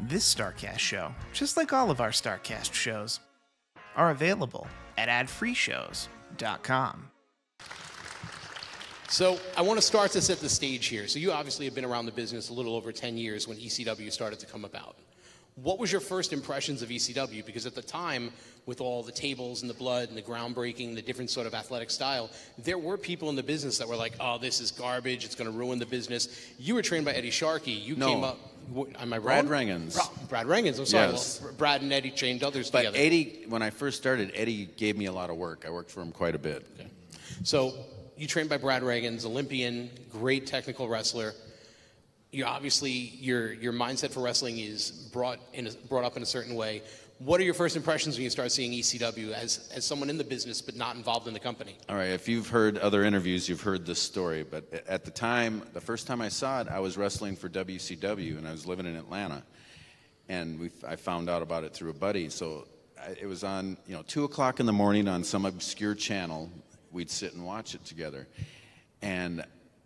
This Starrcast show, just like all of our Starrcast shows, are available at adfreeshows.com. So I want to start to set the stage here. So you obviously have been around the business a little over 10 years when ECW started to come about. What was your first impressions of ECW? Because at the time, with all the tables and the blood and the groundbreaking, the different sort of athletic style, there were people in the business that were like, "Oh, this is garbage. It's going to ruin the business." You were trained by Eddie Sharkey. You No. came up. Am I Brad wrong? Rheingans. Bra- Brad Rheingans. I'm sorry. Yes. Well, Brad and Eddie trained others But together. Eddie, when I first started, Eddie gave me a lot of work. I worked for him quite a bit. Okay. So you trained by Brad Rheingans Olympian, great technical wrestler. You obviously your your mindset for wrestling is brought in a, brought up in a certain way. What are your first impressions when you start seeing ECW as as someone in the business but not involved in the company? All right, if you've heard other interviews, you've heard this story. But at the time, the first time I saw it, I was wrestling for WCW and I was living in Atlanta. And we, I found out about it through a buddy. So I, it was on, you know, 2 o'clock in the morning on some obscure channel. We'd sit and watch it together. And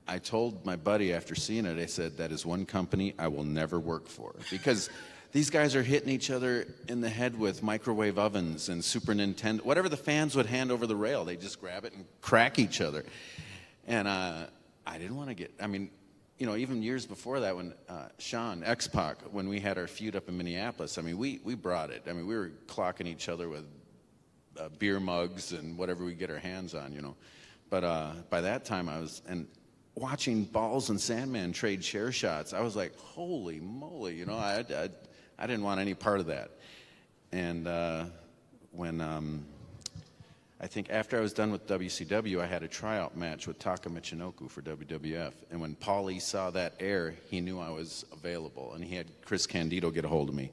I told my buddy after seeing it, I said, that is one company I will never work for. Because these guys are hitting each other in the head with microwave ovens and Super Nintendo, whatever the fans would hand over the rail, they just grab it and crack each other. And uh, I didn't want to get, I mean, you know, even years before that, when uh, Sean, X Pac, when we had our feud up in Minneapolis, I mean, we, we brought it. I mean, we were clocking each other with uh, beer mugs and whatever we get our hands on, you know. But uh, by that time, I was and watching Balls and Sandman trade chair shots. I was like, holy moly, you know. I I, I didn't want any part of that. And uh, when um, I think after I was done with WCW, I had a tryout match with Taka Michinoku for WWF. And when Paulie saw that air, he knew I was available, and he had Chris Candido get a hold of me.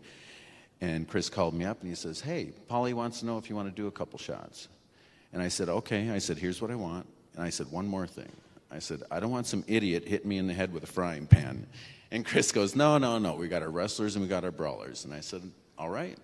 And Chris called me up and he says, Hey, Paulie wants to know if you want to do a couple shots. And I said, Okay. I said, Here's what I want. And I said, One more thing. I said, I don't want some idiot hitting me in the head with a frying pan. And Chris goes, No, no, no. We got our wrestlers and we got our brawlers. And I said, All right.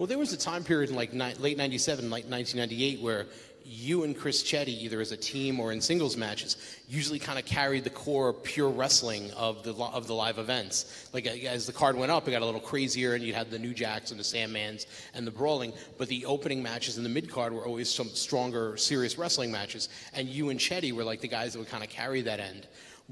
Well, there was a time period in like ni- late '97, like 1998, where you and Chris Chetti, either as a team or in singles matches, usually kind of carried the core pure wrestling of the of the live events. Like as the card went up, it got a little crazier, and you had the New Jacks and the Sandmans and the brawling. But the opening matches and the mid card were always some stronger, serious wrestling matches. And you and Chetti were like the guys that would kind of carry that end.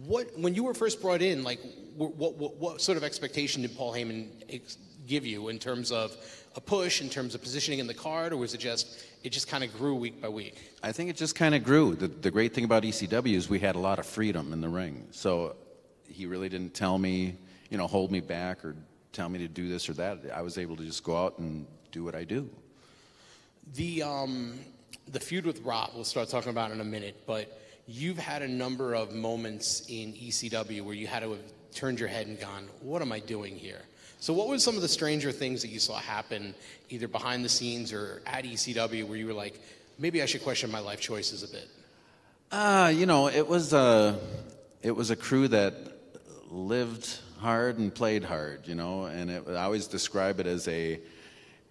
What when you were first brought in, like what what, what sort of expectation did Paul Heyman ex- give you in terms of a push, in terms of positioning in the card, or was it just it just kind of grew week by week? I think it just kind of grew. The, the great thing about ECW is we had a lot of freedom in the ring. So he really didn't tell me, you know, hold me back or tell me to do this or that. I was able to just go out and do what I do. The um, the feud with Rob, we'll start talking about in a minute, but you've had a number of moments in ECW where you had to have turned your head and gone, "What am I doing here?" So, what were some of the stranger things that you saw happen, either behind the scenes or at ECW, where you were like, "Maybe I should question my life choices a bit"? Uh, you know, it was a, it was a crew that lived hard and played hard, you know, and it, I always describe it as a,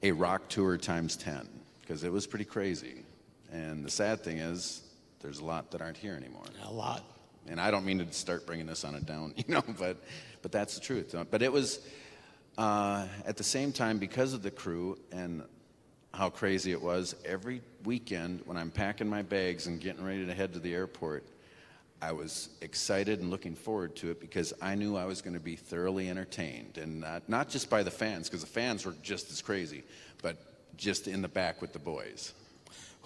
a rock tour times 10, because it was pretty crazy. And the sad thing is, there's a lot that aren't here anymore. A lot. And I don't mean to start bringing this on a down, you know, but, but that's the truth. But it was, uh, at the same time, because of the crew and how crazy it was, every weekend when I'm packing my bags and getting ready to head to the airport, I was excited and looking forward to it because I knew I was going to be thoroughly entertained. And not, not just by the fans, because the fans were just as crazy, but just in the back with the boys.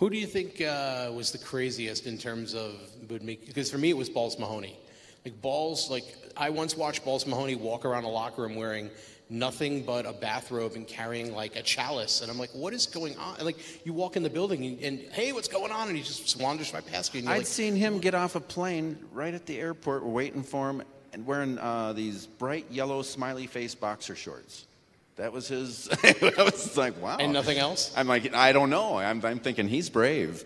Who do you think uh, was the craziest in terms of would make? Because for me, it was Balls Mahoney. Like Balls, like I once watched Balls Mahoney walk around a locker room wearing nothing but a bathrobe and carrying like a chalice, and I'm like, what is going on? And, like you walk in the building and, and hey, what's going on? And he just wanders right past you. And I'd like, seen him get off a plane right at the airport. We're waiting for him and wearing uh, these bright yellow smiley face boxer shorts. That was his. I was like, wow. And nothing else? I'm like, I don't know. I'm, I'm thinking he's brave,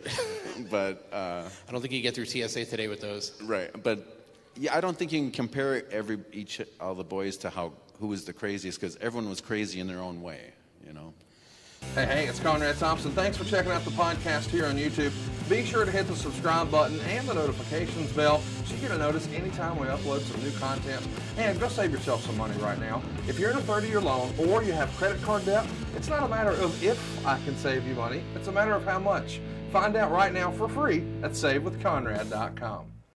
but uh, I don't think you get through TSA today with those. right. But yeah, I don't think you can compare every each all the boys to how who was the craziest because everyone was crazy in their own way. You know. Hey, hey, it's Conrad Thompson. Thanks for checking out the podcast here on YouTube. Be sure to hit the subscribe button and the notifications bell so you get a notice anytime we upload some new content. And go save yourself some money right now. If you're in a 30-year loan or you have credit card debt, it's not a matter of if I can save you money. It's a matter of how much. Find out right now for free at SaveWithConrad.com.